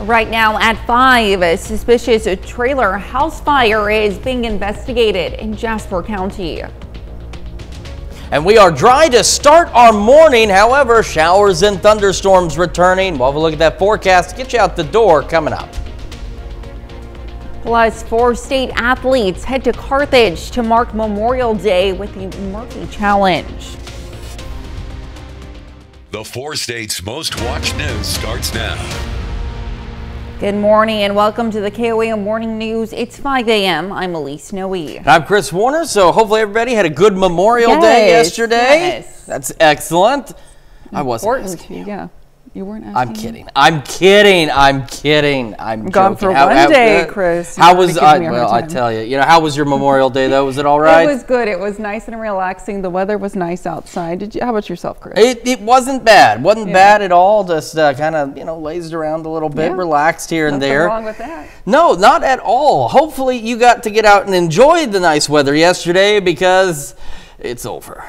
Right now at 5, a suspicious trailer house fire is being investigated in Jasper County. And we are dry to start our morning. However, showers and thunderstorms returning. We'll have a look at that forecast to get you out the door coming up. Plus, four state athletes head to Carthage to mark Memorial Day with the Murphy Challenge. The four states most watched news starts now. Good morning and welcome to the KOAM Morning News. It's 5 a.m. I'm Elise Noe. I'm Chris Warner. So hopefully everybody had a good Memorial Yes, Day yesterday. yes. That's excellent. I wasn't Important. asking you. Yeah. You weren't asking I'm kidding. I'm kidding. I'm kidding. I'm gone joking. for one day, Chris. How You're was I? Well, I tell you. You know, how was your Memorial Day though? Was it all right? It was good. It was nice and relaxing. The weather was nice outside. Did you? How about yourself, Chris? It, it wasn't bad. wasn't Yeah. bad at all. Just uh, kind of, you know, lazed around a little bit, Yeah. relaxed here and Nothing there. wrong with that. No, not at all. Hopefully, you got to get out and enjoy the nice weather yesterday because it's over.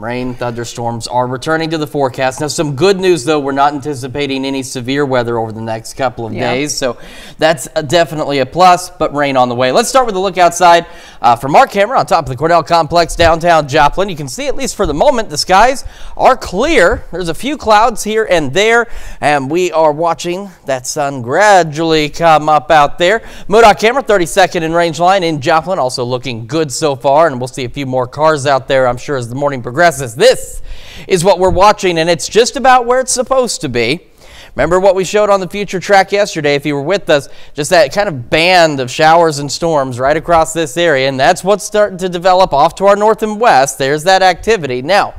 Rain, thunderstorms are returning to the forecast. Now, some good news though, we're not anticipating any severe weather over the next couple of Yeah. days, so that's definitely a plus, but rain on the way. Let's start with a look outside uh, from our camera on top of the Cornell Complex downtown Joplin. You can see, at least for the moment, the skies are clear. There's a few clouds here and there, and we are watching that sun gradually come up out there. MoDOT camera, 32nd in range line in Joplin, also looking good so far, and we'll see a few more cars out there, I'm sure, as the morning progresses. This is what we're watching, and it's just about where it's supposed to be. Remember what we showed on the future track yesterday, if you were with us, just that kind of band of showers and storms right across this area, and that's what's starting to develop off to our north and west. There's that activity. Now,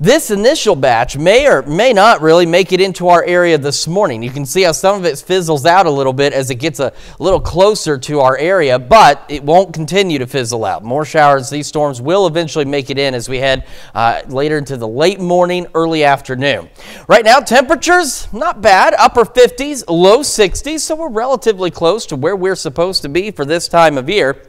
this initial batch may or may not really make it into our area this morning. You can see how some of it fizzles out a little bit as it gets a little closer to our area, but it won't continue to fizzle out. More showers, these storms will eventually make it in as we head uh, later into the late morning, early afternoon. Right now, temperatures not bad, upper 50s, low 60s, so we're relatively close to where we're supposed to be for this time of year.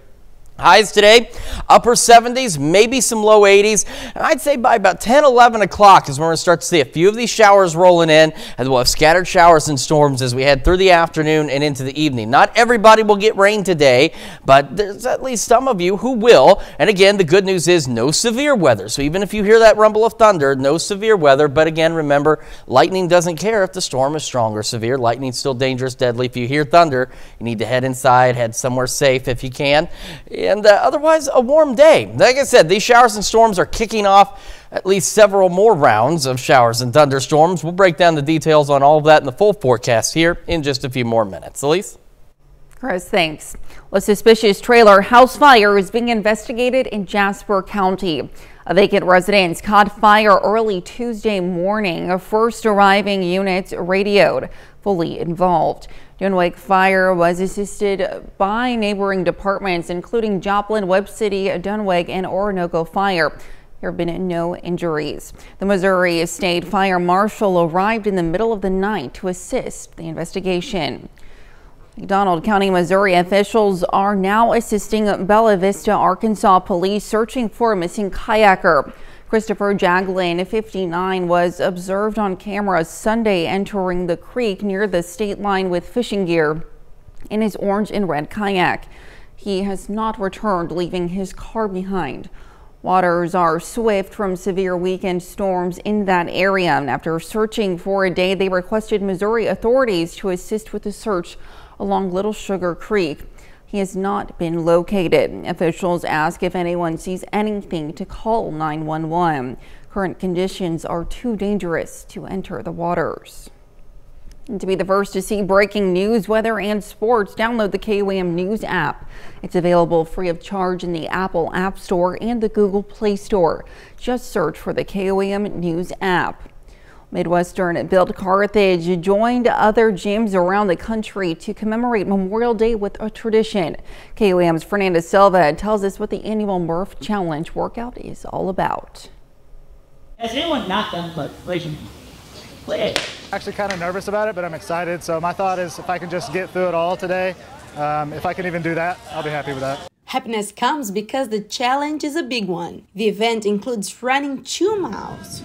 Highs today, upper 70s, maybe some low 80s. And I'd say by about 10, 11 o'clock is when we're going to start to see a few of these showers rolling in, and we'll have scattered showers and storms as we head through the afternoon and into the evening. Not everybody will get rain today, but there's at least some of you who will. And again, the good news is no severe weather. So even if you hear that rumble of thunder, no severe weather. But again, remember, lightning doesn't care if the storm is strong or severe. Lightning's still dangerous, deadly. If you hear thunder, you need to head inside, head somewhere safe if you can and uh, otherwise a warm day. Like I said, these showers and storms are kicking off at least several more rounds of showers and thunderstorms. We'll break down the details on all of that in the full forecast here in just a few more minutes. Elise? Chris, thanks. A suspicious trailer house fire is being investigated in Jasper County. A vacant residence caught fire early Tuesday morning. First arriving units radioed, fully involved. Duenweg Fire was assisted by neighboring departments, including Joplin, Webb City, Duenweg, and Oronogo Fire. There have been no injuries. The Missouri State Fire Marshal arrived in the middle of the night to assist the investigation. McDonald County, Missouri officials are now assisting Bella Vista, Arkansas police searching for a missing kayaker. Christopher Jaglin, 59, was observed on camera Sunday entering the creek near the state line with fishing gear in his orange and red kayak. He has not returned, leaving his car behind. Waters are swift from severe weekend storms in that area. And After searching for a day, they requested Missouri authorities to assist with the search along Little Sugar Creek. He has not been located. Officials ask if anyone sees anything to call 911. Current conditions are too dangerous to enter the waters. And to be the first to see breaking news, weather, and sports, download the KOAM News app. It's available free of charge in the Apple App Store and the Google Play Store. Just search for the KOAM News app. Midwestern Build Carthage joined other gyms around the country to commemorate Memorial Day with a tradition. KOAM's Fernanda Silva tells us what the annual Murph Challenge workout is all about. Has anyone not done but raise your Play it. Actually, kind of nervous about it, but I'm excited. So my thought is, if I can just get through it all today, um, if I can even do that, I'll be happy with that. Happiness comes because the challenge is a big one. The event includes running two miles,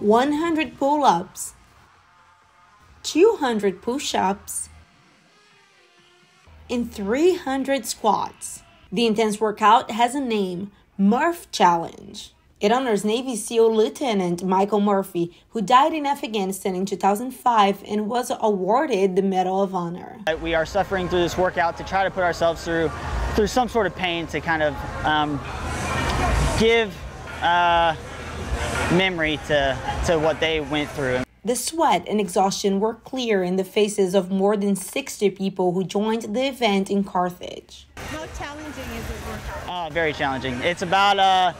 100 pull ups, 200 push ups, and 300 squats. The intense workout has a name Murph Challenge. It honors Navy SEAL Lieutenant Michael Murphy, who died in Afghanistan in 2005 and was awarded the Medal of Honor. We are suffering through this workout to try to put ourselves through through some sort of pain to kind of um, give uh, memory to, to what they went through. The sweat and exhaustion were clear in the faces of more than 60 people who joined the event in Carthage. How challenging is this workout? Uh, very challenging. It's about uh,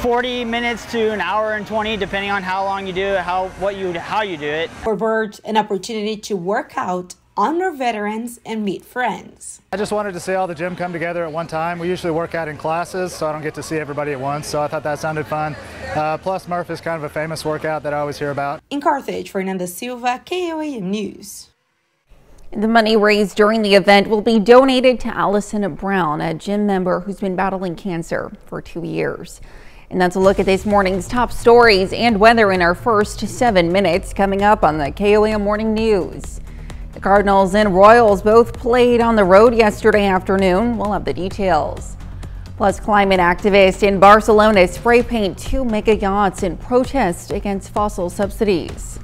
40 minutes to an hour and 20, depending on how long you do it, how what you how you do it. For Bert, an opportunity to work out, honor veterans, and meet friends. I just wanted to see all the gym come together at one time. We usually work out in classes, so I don't get to see everybody at once. So I thought that sounded fun. Uh, plus, Murph is kind of a famous workout that I always hear about. In Carthage, Fernanda Silva, KOAM News. The money raised during the event will be donated to Allison Brown, a gym member who's been battling cancer for two years. And that's a look at this morning's top stories and weather in our first seven minutes coming up on the KOAM Morning News. The Cardinals and Royals both played on the road yesterday afternoon. We'll have the details. Plus, climate activists in Barcelona spray paint two mega yachts in protest against fossil subsidies.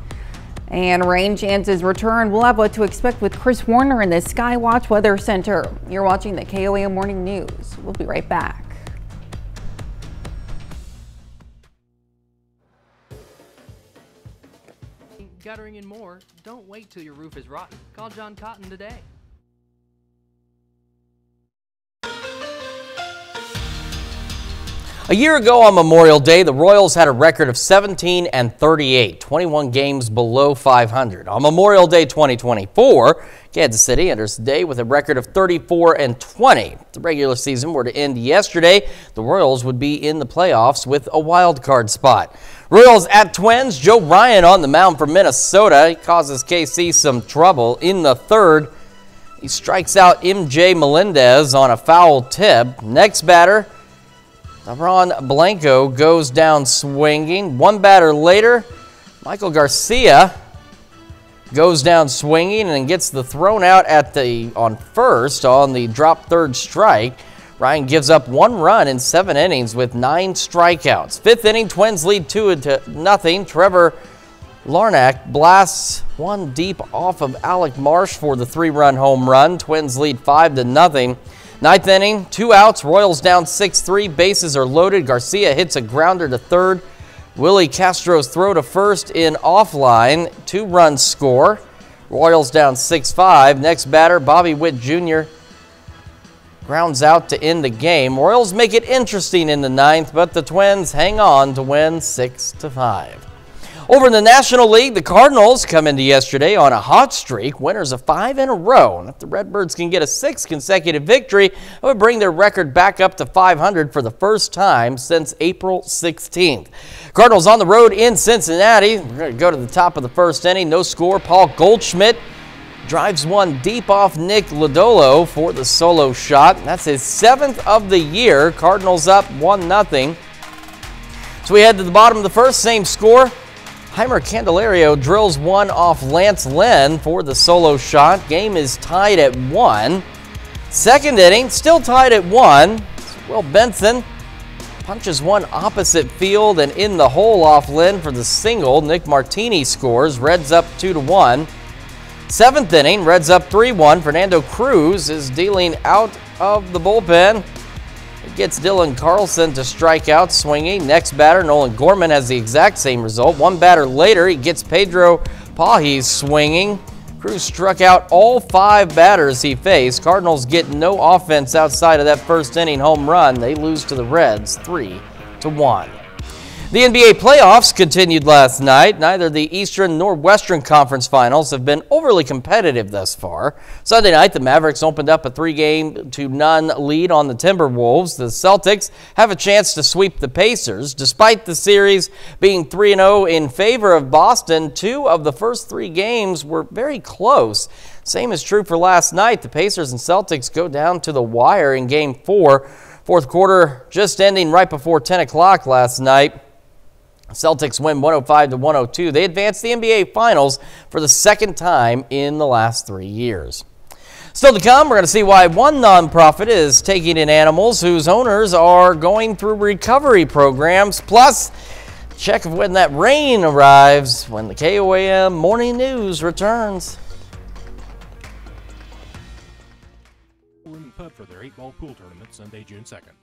And rain chances return. We'll have what to expect with Chris Warner in the Skywatch Weather Center. You're watching the KOAM Morning News. We'll be right back. Guttering, and more, don't wait till your roof is rotten. Call John Cotton today. A year ago on Memorial Day, the Royals had a record of 17 and 38, 21 games below 500. On Memorial Day 2024, Kansas City enters the day with a record of 34 and 20. If the regular season were to end yesterday, the Royals would be in the playoffs with a wild card spot. Royals at Twins, Joe Ryan on the mound for Minnesota. He causes KC some trouble in the third. He strikes out MJ Melendez on a foul tip. Next batter, Ron Blanco goes down swinging. One batter later, Maikel Garcia goes down swinging and gets the thrown out at the on first on the drop third strike. Ryan gives up one run in seven innings with nine strikeouts. Fifth inning, Twins lead two to nothing. Trevor Larnach blasts one deep off of Alec Marsh for the three-run home run. Twins lead five to nothing. Ninth inning, two outs. Royals down 6-3. Bases are loaded. Garcia hits a grounder to third. Willi Castro's throw to first in offline. Two-run score. Royals down 6-5. Next batter, Bobby Witt Jr grounds out to end the game. Royals make it interesting in the ninth, but the Twins hang on to win 6 to 5. Over in the National League, the Cardinals come into yesterday on a hot streak, winners of five in a row. And if the Redbirds can get a sixth consecutive victory, it would bring their record back up to 500 for the first time since April 16th. Cardinals on the road in Cincinnati. We're going to go to the top of the first inning. No score. Paul Goldschmidt drives one deep off Nick Lodolo for the solo shot. That's his seventh of the year. Cardinals up 1 0. So we head to the bottom of the first, same score. Jeimer Candelario drills one off Lance Lynn for the solo shot. Game is tied at one. Second inning, still tied at one. Will Benson punches one opposite field and in the hole off Lynn for the single. Nick Martini scores. Reds up two to one. Seventh inning, Reds up 3 1. Fernando Cruz is dealing out of the bullpen. It gets Dylan Carlson to strike out swinging. Next batter, Nolan Gorman has the exact same result. One batter later, he gets Pedro Pagés swinging. Cruz struck out all five batters he faced. Cardinals get no offense outside of that first inning home run. They lose to the Reds 3 to 1. The NBA playoffs continued last night. Neither the Eastern nor Western Conference finals have been overly competitive thus far. Sunday night, the Mavericks opened up a three game to none lead on the Timberwolves. The Celtics have a chance to sweep the Pacers. Despite the series being 3 0 in favor of Boston, two of the first three games were very close. Same is true for last night. The Pacers and Celtics go down to the wire in game four. Fourth quarter just ending right before 10 o'clock last night. Celtics win 105 to 102. They advance the NBA Finals for the second time in the last three years. Still to come, we're going to see why one nonprofit is taking in animals whose owners are going through recovery programs. Plus, check of when that rain arrives when the KOAM Morning News returns. For their eight ball pool tournament Sunday, June 2nd.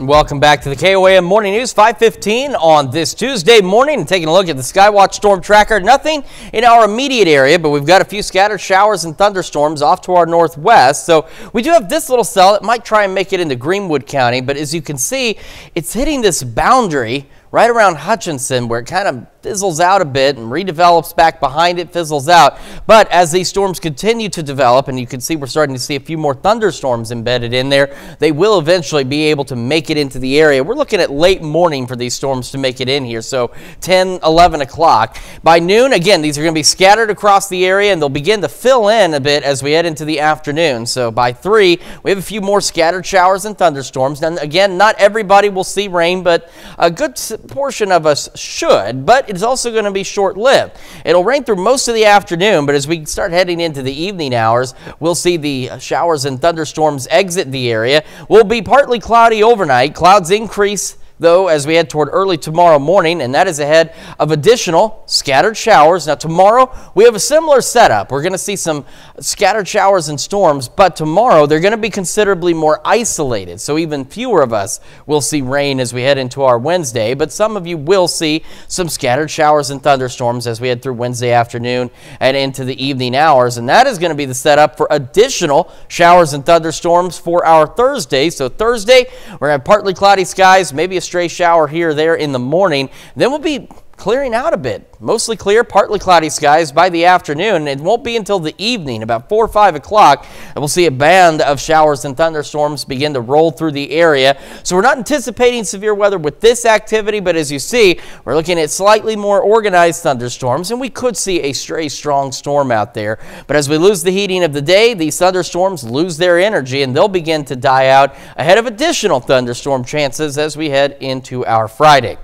Welcome back to the KOAM Morning News 515 on this Tuesday morning. Taking a look at the Skywatch Storm Tracker. Nothing in our immediate area, but we've got a few scattered showers and thunderstorms off to our northwest. So we do have this little cell that might try and make it into Greenwood County, but as you can see, it's hitting this boundary right around Hutchinson where it kind of fizzles out a bit and redevelops back behind it, fizzles out. But as these storms continue to develop, and you can see we're starting to see a few more thunderstorms embedded in there, they will eventually be able to make it into the area. We're looking at late morning for these storms to make it in here, so 10, 11 o'clock. By noon, again, these are going to be scattered across the area, and they'll begin to fill in a bit as we head into the afternoon. So by 3, we have a few more scattered showers and thunderstorms. And again, not everybody will see rain, but a good portion of us should. But it's also going to be short lived. It'll rain through most of the afternoon, but as we start heading into the evening hours, we'll see the showers and thunderstorms exit the area. We'll be partly cloudy overnight. Clouds increase though, as we head toward early tomorrow morning, and that is ahead of additional scattered showers. Now, tomorrow we have a similar setup. We're going to see some scattered showers and storms, but tomorrow they're going to be considerably more isolated. So, even fewer of us will see rain as we head into our Wednesday, but some of you will see some scattered showers and thunderstorms as we head through Wednesday afternoon and into the evening hours. And that is going to be the setup for additional showers and thunderstorms for our Thursday. So, Thursday, we're going to have partly cloudy skies, maybe a stray shower here or there in the morning. Then we'll be clearing out a bit. Mostly clear, partly cloudy skies by the afternoon. It won't be until the evening, about 4 or 5 o'clock, that we'll see a band of showers and thunderstorms begin to roll through the area. So we're not anticipating severe weather with this activity, but as you see, we're looking at slightly more organized thunderstorms, and we could see a stray strong storm out there. But as we lose the heating of the day, these thunderstorms lose their energy, and they'll begin to die out ahead of additional thunderstorm chances as we head into our Friday.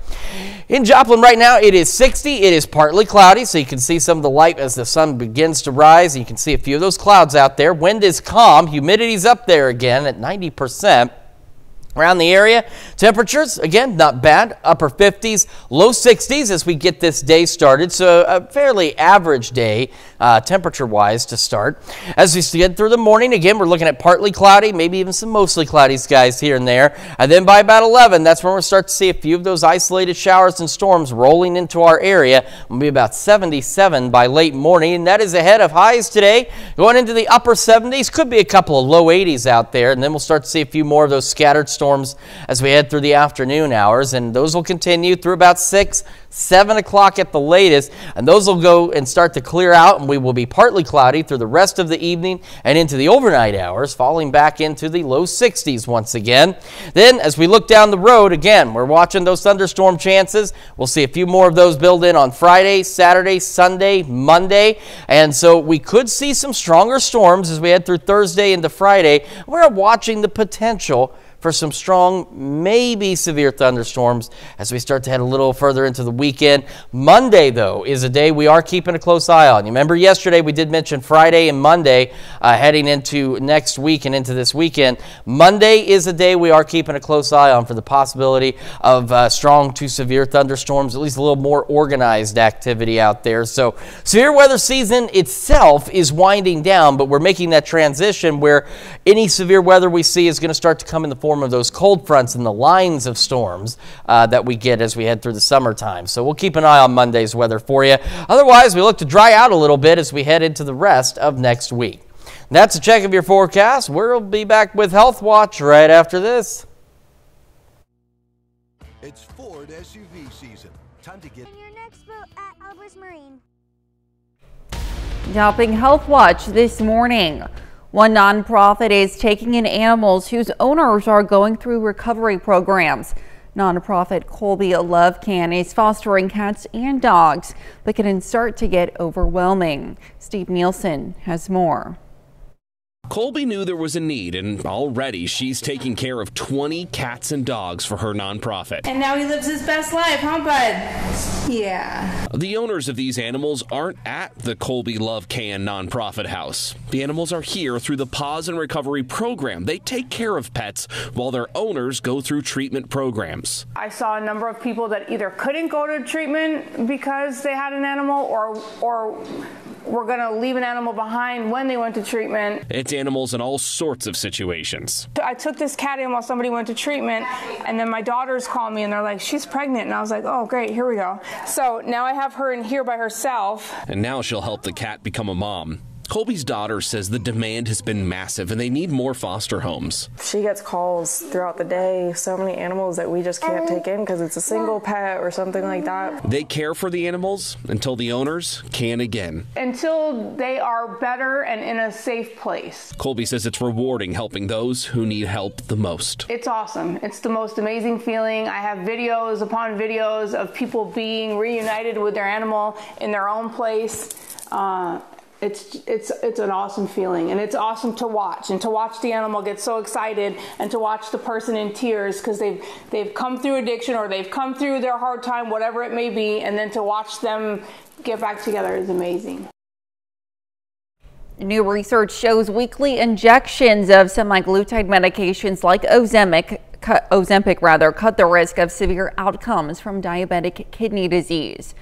In Joplin right now, it is 60. It is partly cloudy, so you can see some of the light as the sun begins to rise. You can see a few of those clouds out there. Wind is calm. Humidity's up there again at 90%. Around the area, temperatures, again, not bad, upper 50s, low 60s as we get this day started. So a fairly average day uh, temperature-wise to start. As we get through the morning, again, we're looking at partly cloudy, maybe even some mostly cloudy skies here and there. And then by about 11, that's when we'll start to see a few of those isolated showers and storms rolling into our area. We'll be about 77 by late morning, and that is ahead of highs today. Going into the upper 70s, could be a couple of low 80s out there, and then we'll start to see a few more of those scattered storms storms as we head through the afternoon hours, and those will continue through about 6, 7 o'clock at the latest, and those will go and start to clear out, and we will be partly cloudy through the rest of the evening and into the overnight hours, falling back into the low 60s once again. Then, as we look down the road, again, we're watching those thunderstorm chances. We'll see a few more of those build in on Friday, Saturday, Sunday, Monday, and so we could see some stronger storms as we head through Thursday into Friday. We're watching the potential for some strong, maybe severe thunderstorms as we start to head a little further into the weekend. Monday, though, is a day we are keeping a close eye on. You remember yesterday we did mention Friday and Monday uh, heading into next week and into this weekend. Monday is a day we are keeping a close eye on for the possibility of uh, strong to severe thunderstorms, at least a little more organized activity out there. So, severe weather season itself is winding down, but we're making that transition where any severe weather we see is going to start to come in the form of those cold fronts and the lines of storms uh, that we get as we head through the summertime. So we'll keep an eye on Monday's weather for you. Otherwise, we look to dry out a little bit as we head into the rest of next week. That's a check of your forecast. We'll be back with Health Watch right after this. It's Ford SUV season. Time to get in your next boat at Elbers Marine. Helping Health Watch this morning. One nonprofit is taking in animals whose owners are going through recovery programs. Nonprofit Colby Love Can is fostering cats and dogs, but can start to get overwhelming. Steve Nielsen has more. Colby knew there was a need, and already she's taking care of 20 cats and dogs for her nonprofit. And now he lives his best life, huh, bud? Yeah. The owners of these animals aren't at the Colby Love Can nonprofit house. The animals are here through the Pause and Recovery program. They take care of pets while their owners go through treatment programs. I saw a number of people that either couldn't go to treatment because they had an animal or or were going to leave an animal behind when they went to treatment. It's animals in all sorts of situations. I took this cat in while somebody went to treatment, and then my daughters called me and they're like, she's pregnant. And I was like, oh, great, here we go. So now I have her in here by herself. And now she'll help the cat become a mom. Colby's daughter says the demand has been massive and they need more foster homes. She gets calls throughout the day, so many animals that we just can't take in because it's a single pet or something like that. They care for the animals until the owners can again. Until they are better and in a safe place. Colby says it's rewarding helping those who need help the most. It's awesome. It's the most amazing feeling. I have videos upon videos of people being reunited with their animal in their own place. Uh, it's it's it's an awesome feeling and it's awesome to watch and to watch the animal get so excited and to watch the person in tears because they've they've come through addiction or they've come through their hard time whatever it may be and then to watch them get back together is amazing New research shows weekly injections of semaglutide medications like Ozempic, Ozempic rather, cut the risk of severe outcomes from diabetic kidney disease.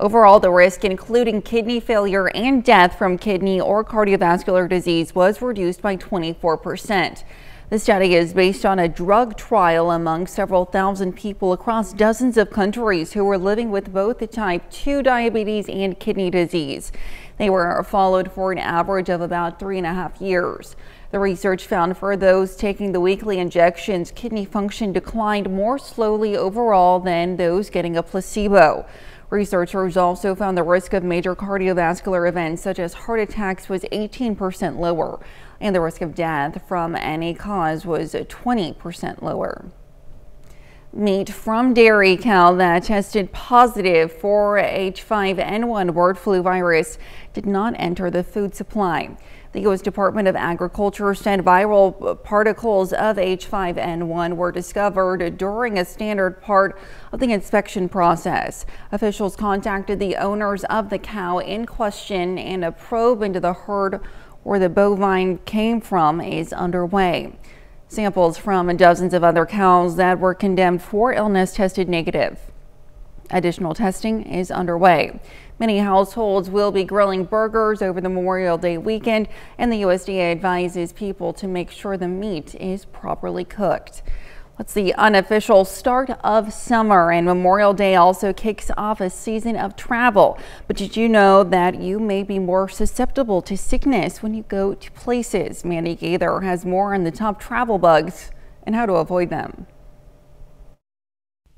Overall, the risk, including kidney failure and death from kidney or cardiovascular disease, was reduced by 24%. The study is based on a drug trial among several thousand people across dozens of countries who were living with both the type 2 diabetes and kidney disease. They were followed for an average of about three and a half years. The research found for those taking the weekly injections, kidney function declined more slowly overall than those getting a placebo. Researchers also found the risk of major cardiovascular events such as heart attacks was 18% lower and the risk of death from any cause was 20% lower. Meat from dairy cow that tested positive for H5N1 bird flu virus did not enter the food supply. The U.S. Department of Agriculture said viral particles of H5N1 were discovered during a standard part of the inspection process. Officials contacted the owners of the cow in question and a probe into the herd where the bovine came from is underway. Samples from dozens of other cows that were condemned for illness tested negative. Additional testing is underway. Many households will be grilling burgers over the Memorial Day weekend, and the USDA advises people to make sure the meat is properly cooked. What's the unofficial start of summer and Memorial Day also kicks off a season of travel. But did you know that you may be more susceptible to sickness when you go to places? Mandy Gaither has more on the top travel bugs and how to avoid them.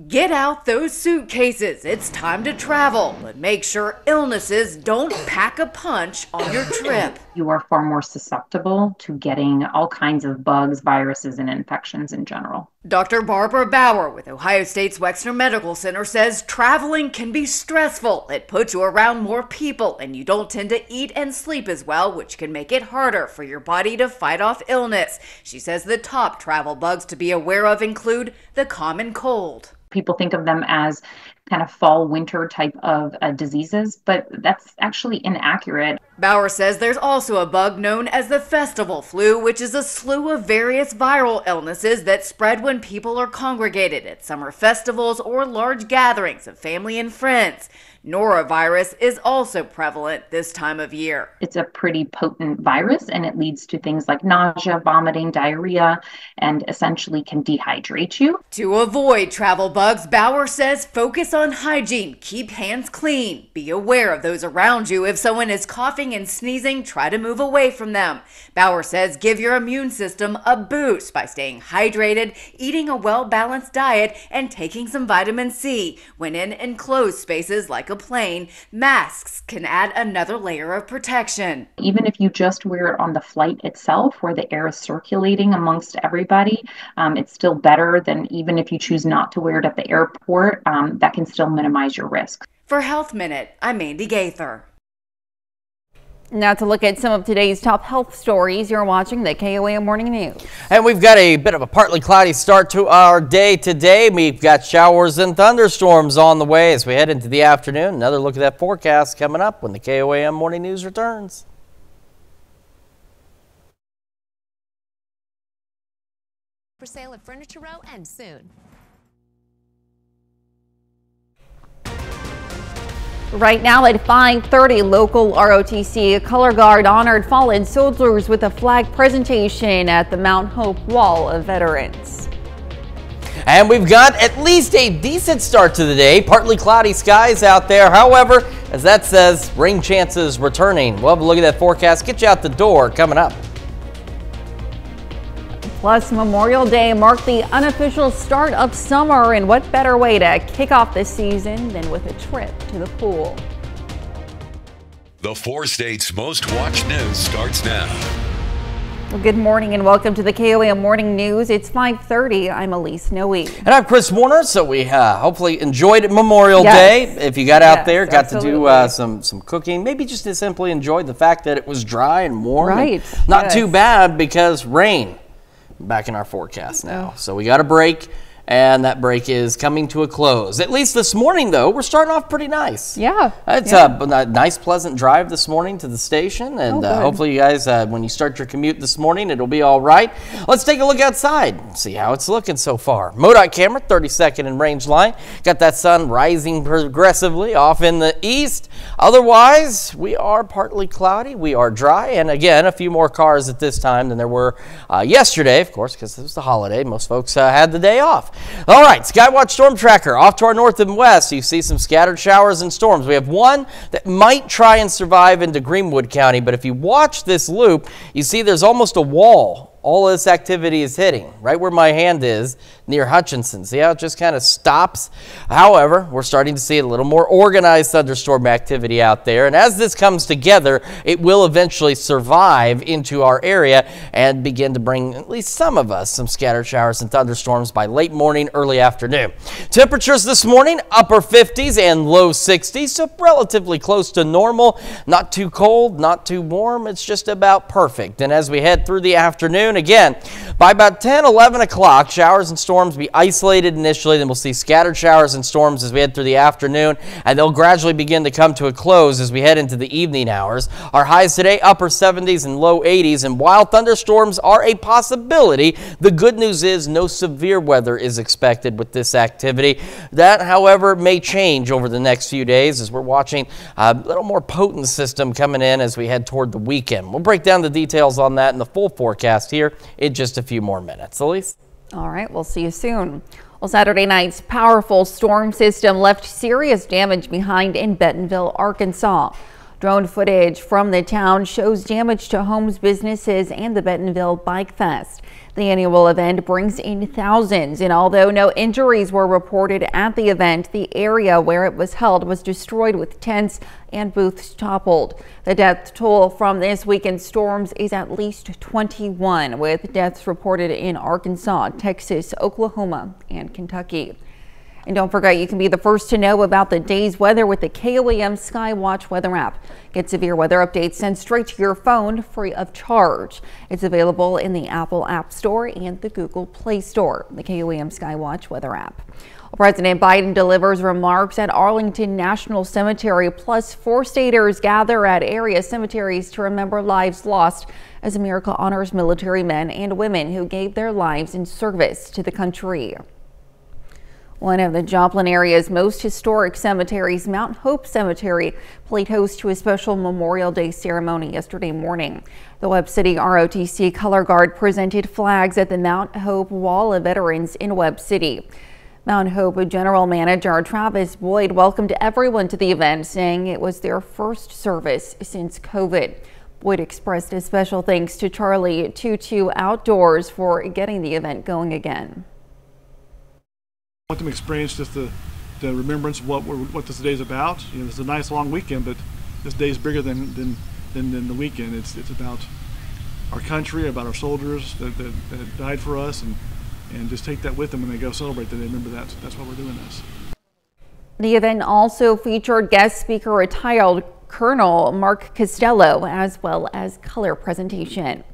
Get out those suitcases. It's time to travel. But make sure illnesses don't pack a punch on your trip. You are far more susceptible to getting all kinds of bugs, viruses, and infections in general. Dr. Barbara Bauer with Ohio State's Wexner Medical Center says traveling can be stressful. It puts you around more people and you don't tend to eat and sleep as well, which can make it harder for your body to fight off illness. She says the top travel bugs to be aware of include the common cold people think of them as kind of fall winter type of uh, diseases, but that's actually inaccurate. Bauer says there's also a bug known as the festival flu, which is a slew of various viral illnesses that spread when people are congregated at summer festivals or large gatherings of family and friends. Norovirus is also prevalent this time of year. It's a pretty potent virus and it leads to things like nausea, vomiting, diarrhea, and essentially can dehydrate you. To avoid travel bugs, Bauer says focus on hygiene, keep hands clean, be aware of those around you. If someone is coughing and sneezing, try to move away from them. Bauer says give your immune system a boost by staying hydrated, eating a well balanced diet, and taking some vitamin C. When in enclosed spaces like a plane, masks can add another layer of protection. Even if you just wear it on the flight itself, where the air is circulating amongst everybody, um, it's still better than even if you choose not to wear it at the airport. Um, that can still minimize your risk. For Health Minute, I'm Mandy Gaither. Now to look at some of today's top health stories, you're watching the KOAM Morning News. And we've got a bit of a partly cloudy start to our day today. We've got showers and thunderstorms on the way as we head into the afternoon. Another look at that forecast coming up when the KOAM Morning News returns. For sale at Furniture Row and soon. Right now at 5:30, local ROTC Color Guard honored fallen soldiers with a flag presentation at the Mount Hope Wall of Veterans. And we've got at least a decent start to the day. Partly cloudy skies out there. However, as that says, rain chances returning. We'll have a look at that forecast. Get you out the door coming up. Plus, Memorial Day marked the unofficial start of summer, and what better way to kick off the season than with a trip to the pool? The four states' most watched news starts now. Well, good morning and welcome to the KOAM Morning News. It's 5:30. I'm Elise Noe. And I'm Chris Warner. So we uh, hopefully enjoyed Memorial Yes. Day. If you got out Yes, there, got to do uh, some some cooking, maybe just to simply enjoy the fact that it was dry and warm. and Right, not yes. too bad because rain back in our forecast now. Oh. So we got a break. And that break is coming to a close. At least this morning, though, we're starting off pretty nice. Yeah. It's yeah. a, a nice, pleasant drive this morning to the station, and Oh, uh, hopefully, you guys, uh, when you start your commute this morning, it'll be all right. Let's take a look outside and see how it's looking so far. MoDOT camera, 32nd in range line. Got that sun rising progressively off in the east. Otherwise, we are partly cloudy, we are dry, and again, a few more cars at this time than there were uh, yesterday, of course, because it was the holiday. Most folks uh, had the day off. All right, Skywatch Storm Tracker off to our north and west. You see some scattered showers and storms. We have one that might try and survive into Greenwood County, but if you watch this loop, you see there's almost a wall all this activity is hitting right where my hand is near Hutchinson. See how it just kind of stops? However, we're starting to see a little more organized thunderstorm activity out there. And as this comes together, it will eventually survive into our area and begin to bring at least some of us some scattered showers and thunderstorms by late morning, early afternoon. Temperatures this morning, upper 50s and low 60s, so relatively close to normal. Not too cold, not too warm. It's just about perfect. And as we head through the afternoon, again, by about 10, 11 o'clock, showers and storms be isolated initially. Then we'll see scattered showers and storms as we head through the afternoon, and they'll gradually begin to come to a close as we head into the evening hours. Our highs today, upper 70s and low 80s, and while thunderstorms are a possibility, the good news is no severe weather is expected with this activity. That, however, may change over the next few days as we're watching a little more potent system coming in as we head toward the weekend. We'll break down the details on that in the full forecast here in just a few more minutes. Elise? All right, we'll see you soon. Well, Saturday night's powerful storm system left serious damage behind in Bentonville, Arkansas. Drone footage from the town shows damage to homes, businesses, and the Bentonville Bike Fest. The annual event brings in thousands, and although no injuries were reported at the event, the area where it was held was destroyed with tents and booths toppled. The death toll from this weekend's storms is at least 21, with deaths reported in Arkansas, Texas, Oklahoma, and Kentucky. And don't forget, you can be the first to know about the day's weather with the KOAM Skywatch weather app. Get severe weather updates sent straight to your phone free of charge. It's available in the Apple App Store and the Google Play Store, the KOAM Skywatch weather app. President Biden delivers remarks at Arlington National Cemetery, plus four staters gather at area cemeteries to remember lives lost as America honors military men and women who gave their lives in service to the country. One of the Joplin area's most historic cemeteries, Mount Hope Cemetery, played host to a special Memorial Day ceremony yesterday morning. The Webb City ROTC Color Guard presented flags at the Mount Hope Wall of Veterans in Webb City. Mount Hope General Manager Travis Boyd welcomed everyone to the event, saying it was their first service since COVID. Boyd expressed a special thanks to Charlie Tutu Outdoors for getting the event going again. Want them to experience just the, the remembrance of what what this day is about. You know, it's a nice long weekend, but this day is bigger than, than, than, than the weekend. It's, it's about our country, about our soldiers that, that, that died for us, and, and just take that with them when they go celebrate that they remember that. That's why we're doing this. The event also featured guest speaker retired Colonel Mark Costello, as well as color presentation.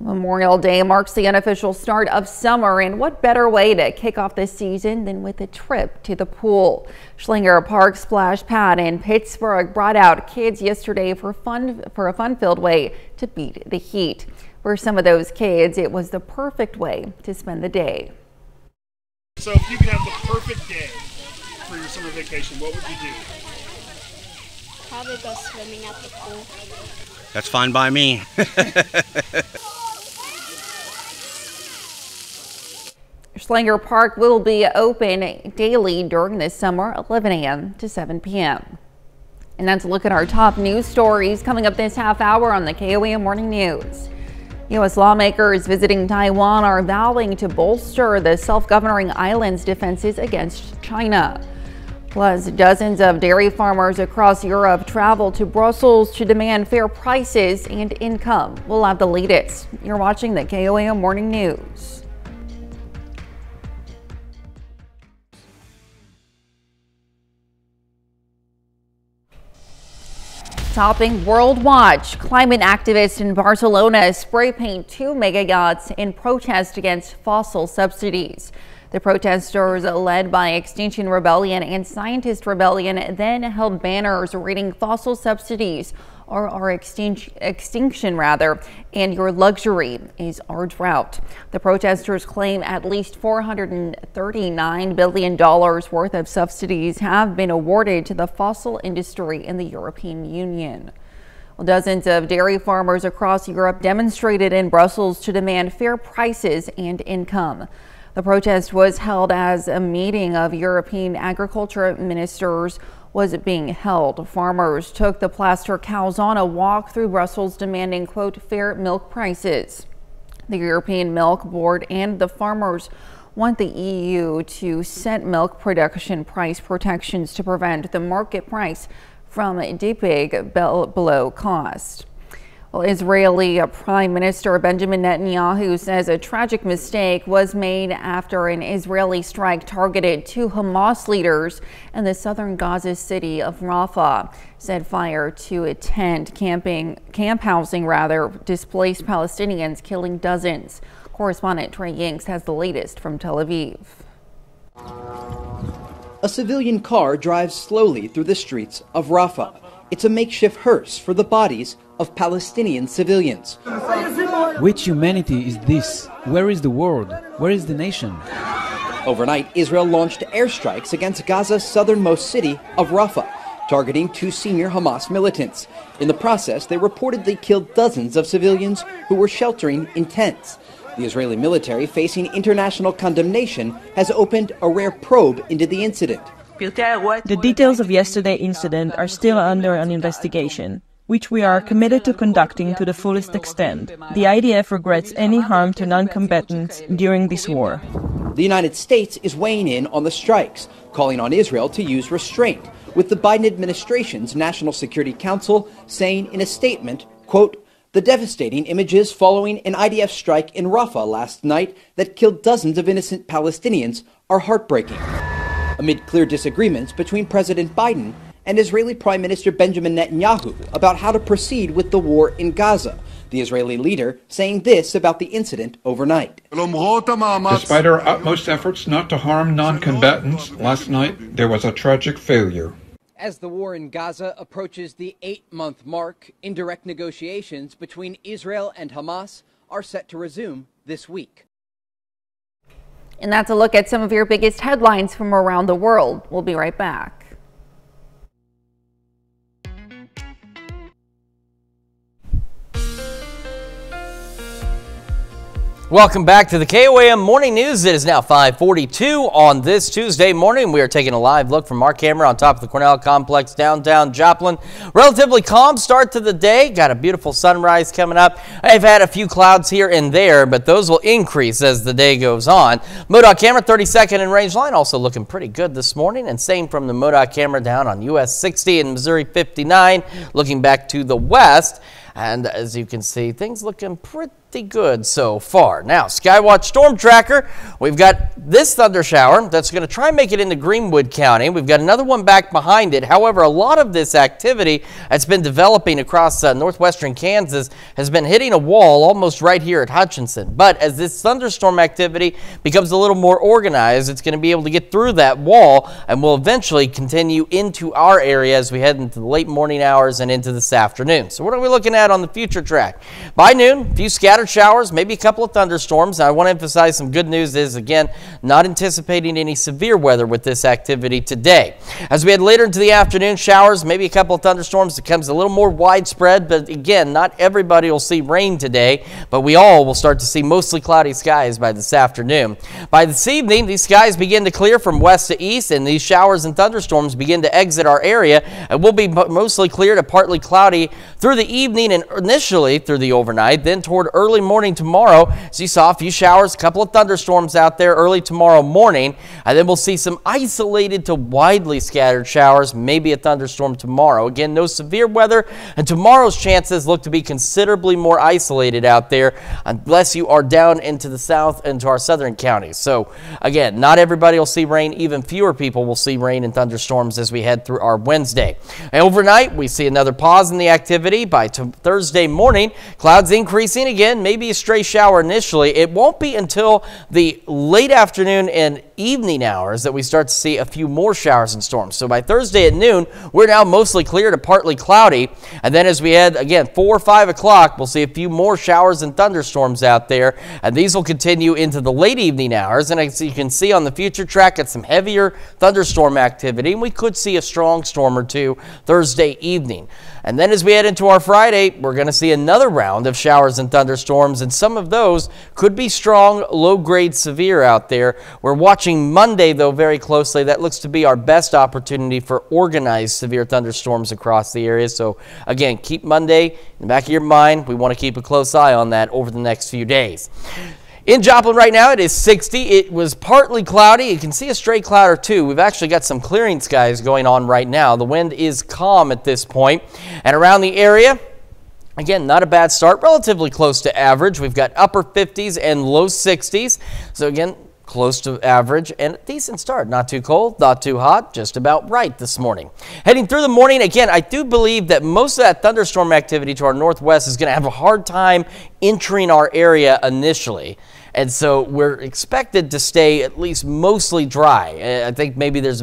Memorial Day marks the unofficial start of summer, and what better way to kick off the season than with a trip to the pool? Schlanger Park Splash Pad in Pittsburg brought out kids yesterday for fun for a fun-filled way to beat the heat. For some of those kids, it was the perfect way to spend the day. So if you could have the perfect day for your summer vacation, what would you do? Probably go swimming at the pool. That's fine by me. Schlanger Park will be open daily during this summer, 11 a.m. to 7 p.m. And that's a look at our top news stories coming up this half hour on the KOAM Morning News. U.S. lawmakers visiting Taiwan are vowing to bolster the self-governing island's defenses against China. Plus, dozens of dairy farmers across Europe travel to Brussels to demand fair prices and income. We'll have the latest. You're watching the KOAM Morning News. Topping World Watch, climate activists in Barcelona spray paint two mega yachts in protest against fossil subsidies. The protesters, led by Extinction Rebellion and Scientist Rebellion, then held banners reading fossil subsidies or our extinction, extinction rather, and your luxury is our drought. The protesters claim at least $439 billion worth of subsidies have been awarded to the fossil industry in the European Union. Dozens of dairy farmers across Europe demonstrated in Brussels to demand fair prices and income. The protest was held as a meeting of European agriculture ministers was being held. Farmers took the plaster cows on a walk through Brussels demanding, quote, fair milk prices. The European Milk Board and the farmers want the EU to set milk production price protections to prevent the market price from dipping below cost. Well, Israeli uh, Prime Minister Benjamin Netanyahu says a tragic mistake was made after an Israeli strike targeted two Hamas leaders in the southern Gaza city of Rafah. Set fire to a tent camping camp housing rather displaced Palestinians, killing dozens. Correspondent Trey Yingst has the latest from Tel Aviv. A civilian car drives slowly through the streets of Rafah. It's a makeshift hearse for the bodies of Palestinian civilians. Which humanity is this? Where is the world? Where is the nation? Overnight, Israel launched airstrikes against Gaza's southernmost city of Rafah, targeting two senior Hamas militants. In the process, they reportedly killed dozens of civilians who were sheltering in tents. The Israeli military, facing international condemnation, has opened a rare probe into the incident. The details of yesterday's incident are still under an investigation which we are committed to conducting to the fullest extent. The IDF regrets any harm to non-combatants during this war. The United States is weighing in on the strikes, calling on Israel to use restraint, with the Biden administration's National Security Council saying in a statement, quote, the devastating images following an IDF strike in Rafah last night that killed dozens of innocent Palestinians are heartbreaking. Amid clear disagreements between President Biden and Israeli Prime Minister Benjamin Netanyahu about how to proceed with the war in Gaza. The Israeli leader saying this about the incident overnight. Despite our utmost efforts not to harm non combatants, last night there was a tragic failure. As the war in Gaza approaches the eight month mark, indirect negotiations between Israel and Hamas are set to resume this week. And that's a look at some of your biggest headlines from around the world. We'll be right back. Welcome back to the KOAM Morning News. It is now 542 on this Tuesday morning. We are taking a live look from our camera on top of the Cornell Complex downtown Joplin. Relatively calm start to the day. Got a beautiful sunrise coming up. I've had a few clouds here and there, but those will increase as the day goes on. MoDOT camera 32nd and range line also looking pretty good this morning. And same from the MoDOT camera down on US 60 and Missouri 59. Looking back to the west. And as you can see, things looking pretty pretty good so far. Now, Skywatch Storm Tracker, we've got this thunder shower that's going to try and make it into Greenwood County. We've got another one back behind it. However, a lot of this activity that's been developing across uh, northwestern Kansas has been hitting a wall almost right here at Hutchinson. But as this thunderstorm activity becomes a little more organized, it's going to be able to get through that wall and will eventually continue into our area as we head into the late morning hours and into this afternoon. So what are we looking at on the future track? By noon, a few scattered showers, maybe a couple of thunderstorms. I want to emphasize some good news is, again, not anticipating any severe weather with this activity today. As we head later into the afternoon, showers, maybe a couple of thunderstorms. Becomes a little more widespread, but again, not everybody will see rain today, but we all will start to see mostly cloudy skies by this afternoon. By this evening, these skies begin to clear from west to east, and these showers and thunderstorms begin to exit our area, and will be mostly clear to partly cloudy through the evening and initially through the overnight, then toward early morning tomorrow. As you saw, a few showers, a couple of thunderstorms out there early tomorrow morning, and then we'll see some isolated to widely scattered showers, maybe a thunderstorm tomorrow. Again, no severe weather, and tomorrow's chances look to be considerably more isolated out there unless you are down into the south into our southern counties. So, again, not everybody will see rain. Even fewer people will see rain and thunderstorms as we head through our Wednesday. And overnight, we see another pause in the activity. By Thursday morning, clouds increasing again, maybe a stray shower initially. It won't be until the late afternoon and evening hours that we start to see a few more showers and storms. So by Thursday at noon, we're now mostly clear to partly cloudy. And then as we head again, 4 or 5 o'clock, we'll see a few more showers and thunderstorms out there. And these will continue into the late evening hours. And as you can see on the future track, it's some heavier thunderstorm activity. And we could see a strong storm or two Thursday evening. And then as we head into our Friday, we're going to see another round of showers and thunderstorms, and some of those could be strong, low grade severe out there. We're watching Monday, though, very closely. That looks to be our best opportunity for organized severe thunderstorms across the area. So, again, keep Monday in the back of your mind. We want to keep a close eye on that over the next few days. In Joplin right now, it is 60. It was partly cloudy. You can see a stray cloud or two. We've actually got some clearing skies going on right now. The wind is calm at this point. And around the area, Again, not a bad start, relatively close to average. We've got upper 50s and low 60s. So again, close to average and a decent start. Not too cold, not too hot, just about right this morning. Heading through the morning, again, I do believe that most of that thunderstorm activity to our northwest is going to have a hard time entering our area initially. And so we're expected to stay at least mostly dry. I think maybe there's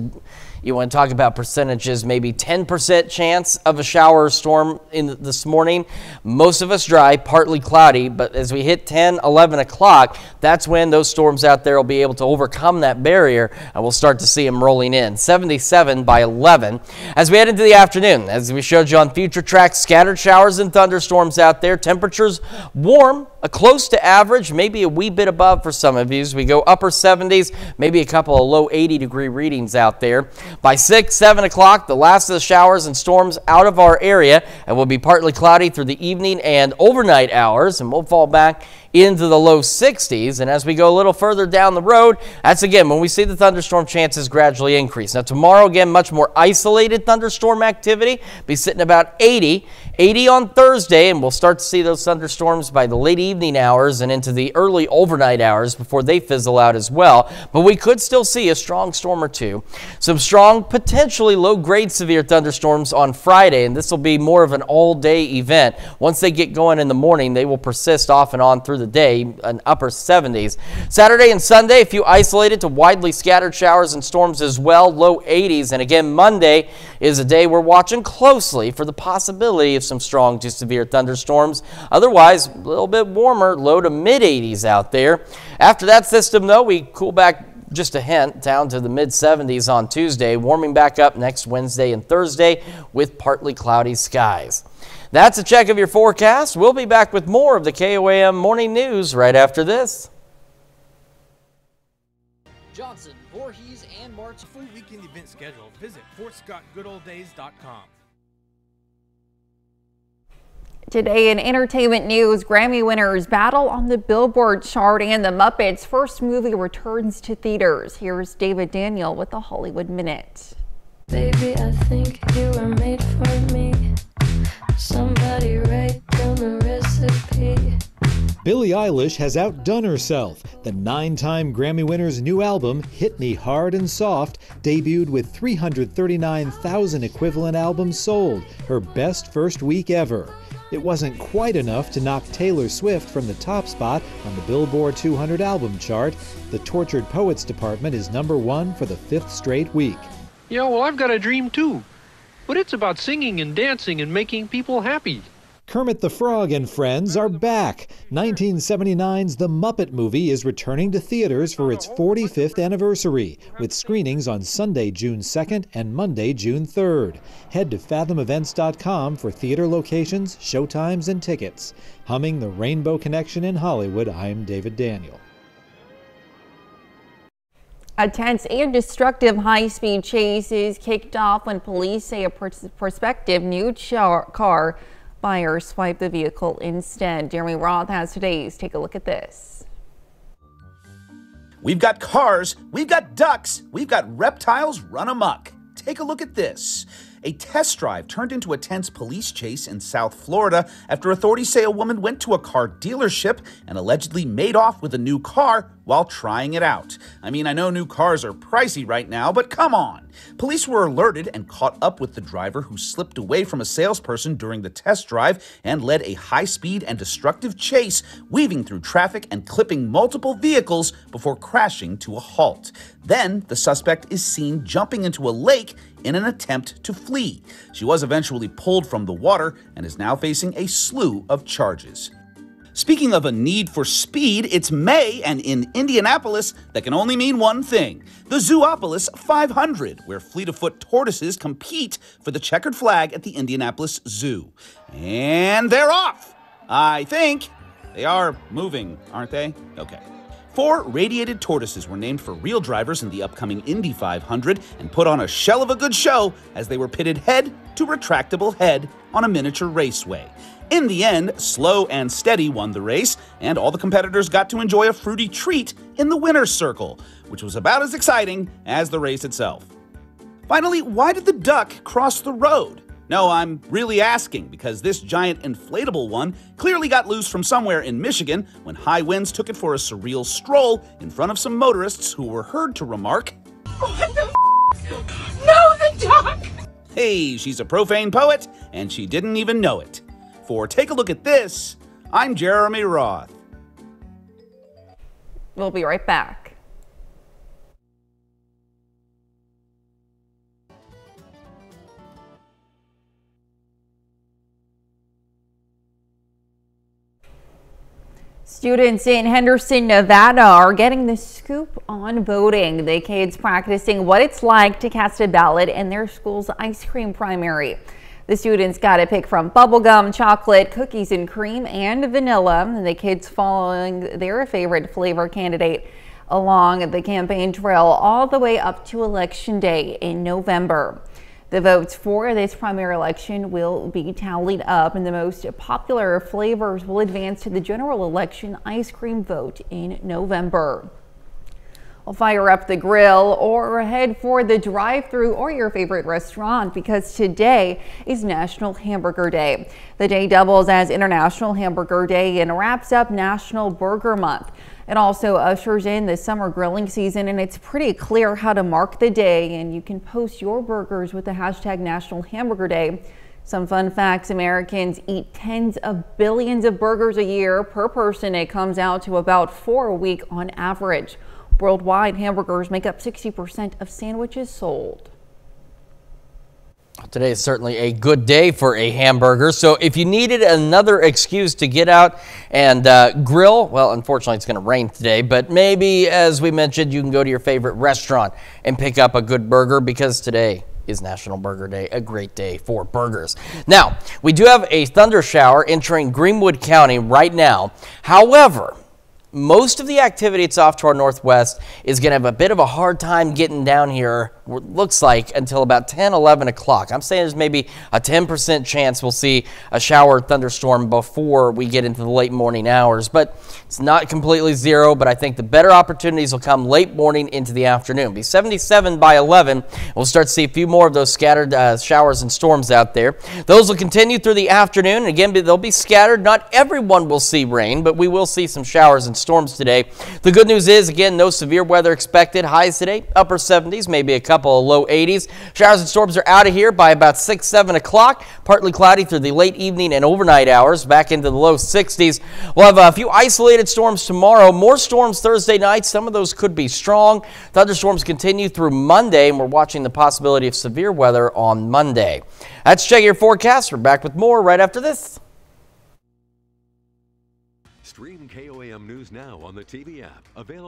you want to talk about percentages, maybe 10% chance of a shower or storm in this morning. Most of us dry, partly cloudy, but as we hit 10, 11 o'clock, that's when those storms out there will be able to overcome that barrier and we'll start to see them rolling in. 77 by 11. As we head into the afternoon, as we showed you on future tracks, scattered showers and thunderstorms out there. Temperatures warm, a close to average, maybe a wee bit above for some of you. As we go upper 70s, maybe a couple of low 80 degree readings out there. By 6, 7 o'clock, the last of the showers and storms out of our area, and will be partly cloudy through the evening and overnight hours, and we'll fall back into the low 60s. And as we go a little further down the road, that's again when we see the thunderstorm chances gradually increase. Now, tomorrow, again, much more isolated thunderstorm activity, be sitting about 80. 80 on Thursday, and we'll start to see those thunderstorms by the late evening hours and into the early overnight hours before they fizzle out as well. But we could still see a strong storm or two. Some strong, potentially low grade severe thunderstorms on Friday, and this will be more of an all day event. Once they get going in the morning, they will persist off and on through the day, an upper 70s. Saturday and Sunday, a few isolated to widely scattered showers and storms as well, low 80s. And again, Monday is a day we're watching closely for the possibility of some strong to severe thunderstorms. Otherwise, a little bit warmer, low to mid 80s out there. After that system, though, we cool back just a hint down to the mid 70s on Tuesday, warming back up next Wednesday and Thursday with partly cloudy skies. That's a check of your forecast. We'll be back with more of the KOAM morning news right after this. Johnson, Voorhees, and March full weekend event schedule. Visit FortScottGoodOldDays.com. Today in entertainment news, Grammy winners battle on the Billboard chart and the Muppets' first movie returns to theaters. Here's David Daniel with the Hollywood Minute. Baby, I think you were made for me. Somebody write down the recipe. Billie Eilish has outdone herself. The nine time Grammy winner's new album, Hit Me Hard and Soft, debuted with 339,000 equivalent albums sold, her best first week ever. It wasn't quite enough to knock Taylor Swift from the top spot on the Billboard 200 album chart. The Tortured Poets Department is number one for the fifth straight week. Yeah, well, I've got a dream too. But it's about singing and dancing and making people happy. Kermit the Frog and Friends are back. 1979's The Muppet Movie is returning to theaters for its 45th anniversary, with screenings on Sunday, June 2nd and Monday, June 3rd. Head to fathomevents.com for theater locations, showtimes, and tickets. Humming the Rainbow Connection in Hollywood, I'm David Daniel. A tense and destructive high-speed chase is kicked off when police say a prospective new car buyer swipe the vehicle instead. Jeremy Roth has today's. Take a look at this. We've got cars, we've got ducks, we've got reptiles run amok. Take a look at this. A test drive turned into a tense police chase in South Florida after authorities say a woman went to a car dealership and allegedly made off with a new car while trying it out. I mean, I know new cars are pricey right now, but come on. Police were alerted and caught up with the driver who slipped away from a salesperson during the test drive and led a high speed and destructive chase, weaving through traffic and clipping multiple vehicles before crashing to a halt. Then the suspect is seen jumping into a lake in an attempt to flee. She was eventually pulled from the water and is now facing a slew of charges. Speaking of a need for speed, it's May, and in Indianapolis, that can only mean one thing the Zoopolis 500, where fleet of foot tortoises compete for the checkered flag at the Indianapolis Zoo. And they're off! I think. They are moving, aren't they? Okay. Four radiated tortoises were named for real drivers in the upcoming Indy 500 and put on a shell of a good show as they were pitted head to retractable head on a miniature raceway. In the end, Slow and Steady won the race, and all the competitors got to enjoy a fruity treat in the winner's circle, which was about as exciting as the race itself. Finally, why did the duck cross the road? No, I'm really asking because this giant inflatable one clearly got loose from somewhere in Michigan when high winds took it for a surreal stroll in front of some motorists who were heard to remark, What the f- No, the duck! Hey, she's a profane poet, and she didn't even know it for Take a Look at This, I'm Jeremy Roth. We'll be right back. Students in Henderson, Nevada are getting the scoop on voting. The kids practicing what it's like to cast a ballot in their school's ice cream primary. The students got to pick from bubblegum, chocolate, cookies and cream, and vanilla. The kids following their favorite flavor candidate along the campaign trail all the way up to Election Day in November. The votes for this primary election will be tallied up, and the most popular flavors will advance to the general election ice cream vote in November. Well, fire up the grill or head for the drive-through or your favorite restaurant because today is National Hamburger Day. The day doubles as International Hamburger Day and wraps up National Burger Month. It also ushers in the summer grilling season and it's pretty clear how to mark the day and you can post your burgers with the hashtag National Hamburger Day. Some fun facts, Americans eat tens of billions of burgers a year per person. It comes out to about four a week on average. Worldwide, hamburgers make up 60% of sandwiches sold. Today is certainly a good day for a hamburger. So if you needed another excuse to get out and uh, grill, well, unfortunately it's going to rain today, but maybe as we mentioned, you can go to your favorite restaurant and pick up a good burger because today is National Burger Day, a great day for burgers. Now, we do have a thunder shower entering Greenwood County right now. However, most of the activity it's off to our northwest is going to have a bit of a hard time getting down here, looks like, until about 10, 11 o'clock. I'm saying there's maybe a 10% chance we'll see a shower or thunderstorm before we get into the late morning hours. But it's not completely zero, but I think the better opportunities will come late morning into the afternoon. Be 77 by 11. We'll start to see a few more of those scattered uh, showers and storms out there. Those will continue through the afternoon. Again, they'll be scattered. Not everyone will see rain, but we will see some showers and storms today. The good news is, again, no severe weather expected. Highs today, upper 70s, maybe a couple of low 80s. Showers and storms are out of here by about 6, 7 o'clock. Partly cloudy through the late evening and overnight hours, back into the low 60s. We'll have a few isolated storms tomorrow. More storms Thursday night. Some of those could be strong. Thunderstorms continue through Monday, and we're watching the possibility of severe weather on Monday. That's Check Your Forecast. We're back with more right after this. News now on the TV app. Available